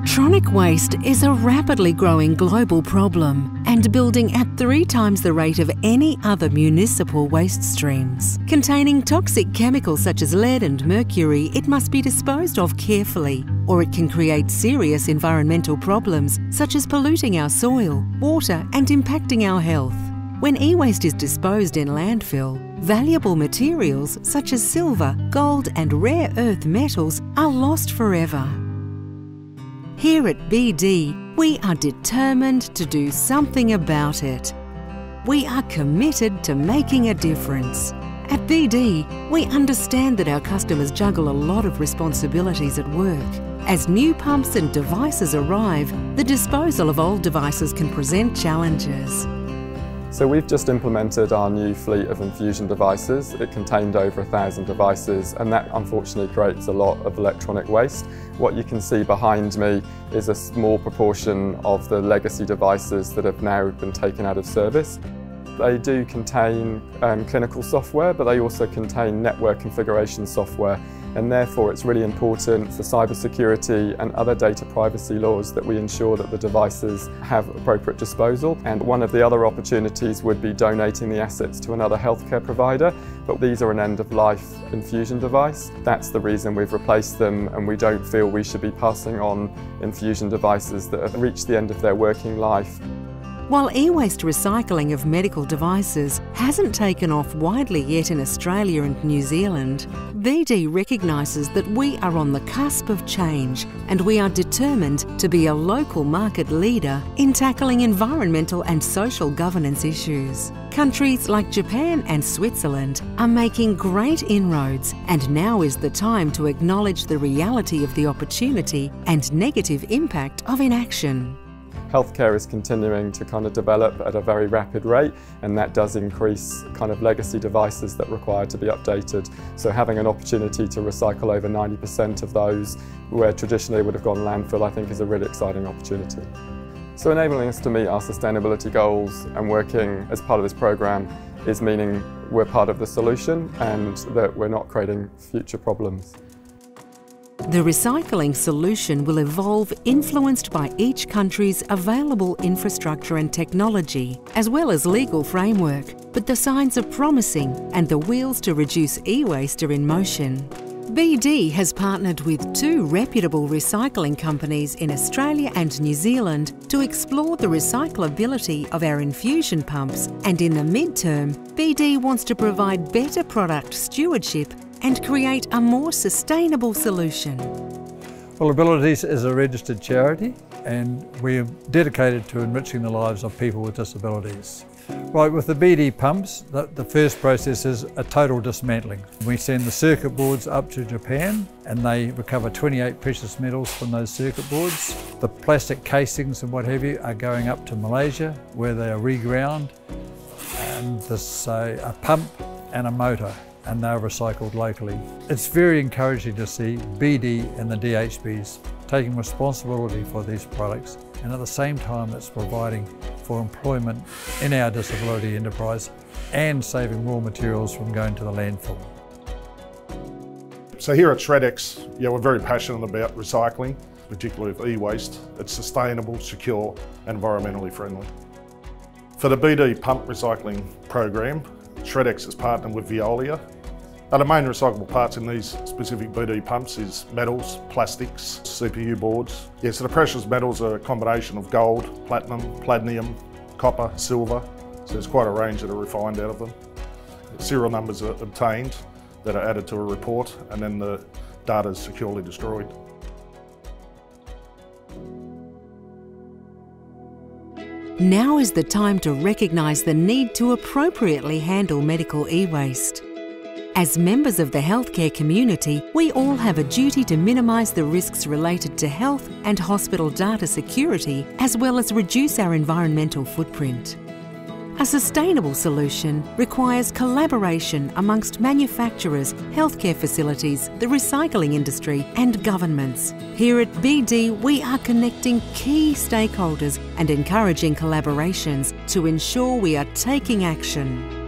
Electronic waste is a rapidly growing global problem and building at three times the rate of any other municipal waste streams. Containing toxic chemicals such as lead and mercury, it must be disposed of carefully, or it can create serious environmental problems such as polluting our soil, water, and impacting our health. When e waste is disposed in landfill, valuable materials such as silver, gold, and rare earth metals are lost forever. Here at BD, we are determined to do something about it. We are committed to making a difference. At BD, we understand that our customers juggle a lot of responsibilities at work. As new pumps and devices arrive, the disposal of old devices can present challenges. So we've just implemented our new fleet of infusion devices. It contained over a thousand devices and that unfortunately creates a lot of electronic waste. What you can see behind me is a small proportion of the legacy devices that have now been taken out of service. They do contain um, clinical software, but they also contain network configuration software and therefore it's really important for cybersecurity and other data privacy laws that we ensure that the devices have appropriate disposal. And one of the other opportunities would be donating the assets to another healthcare provider, but these are an end-of-life infusion device. That's the reason we've replaced them and we don't feel we should be passing on infusion devices that have reached the end of their working life. While e-waste recycling of medical devices hasn't taken off widely yet in Australia and New Zealand, BD recognises that we are on the cusp of change and we are determined to be a local market leader in tackling environmental and social governance issues. Countries like Japan and Switzerland are making great inroads and now is the time to acknowledge the reality of the opportunity and negative impact of inaction healthcare is continuing to kind of develop at a very rapid rate and that does increase kind of legacy devices that require to be updated. So having an opportunity to recycle over 90% of those where traditionally would have gone landfill I think is a really exciting opportunity. So enabling us to meet our sustainability goals and working as part of this programme is meaning we're part of the solution and that we're not creating future problems. The recycling solution will evolve influenced by each country's available infrastructure and technology, as well as legal framework, but the signs are promising and the wheels to reduce e-waste are in motion. BD has partnered with two reputable recycling companies in Australia and New Zealand to explore the recyclability of our infusion pumps and in the midterm, BD wants to provide better product stewardship and create a more sustainable solution. Well, Abilities is a registered charity and we're dedicated to enriching the lives of people with disabilities. Right, with the BD pumps, the, the, first process is a total dismantling. We send the circuit boards up to Japan and they recover 28 precious metals from those circuit boards. The plastic casings and what have you are going up to Malaysia where they are reground and there's a, uh, a pump and a motor and they're recycled locally. It's very encouraging to see BD and the DHBs taking responsibility for these products and at the same time it's providing for employment in our disability enterprise and saving raw materials from going to the landfill. So here at Shred-X, yeah, we're very passionate about recycling, particularly of e-waste. It's sustainable, secure and environmentally friendly. For the BD pump recycling program, Shred-X has partnered with Veolia. Now the main recyclable parts in these specific BD pumps is metals, plastics, CPU boards. Yeah, so the precious metals are a combination of gold, platinum, platinum, copper, silver. So there's quite a range that are refined out of them. Serial numbers are obtained that are added to a report and then the data is securely destroyed. Now is the time to recognise the need to appropriately handle medical e-waste. As members of the healthcare community, we all have a duty to minimise the risks related to health and hospital data security, as well as reduce our environmental footprint. A sustainable solution requires collaboration amongst manufacturers, healthcare facilities, the recycling industry and governments. Here at BD we are connecting key stakeholders and encouraging collaborations to ensure we are taking action.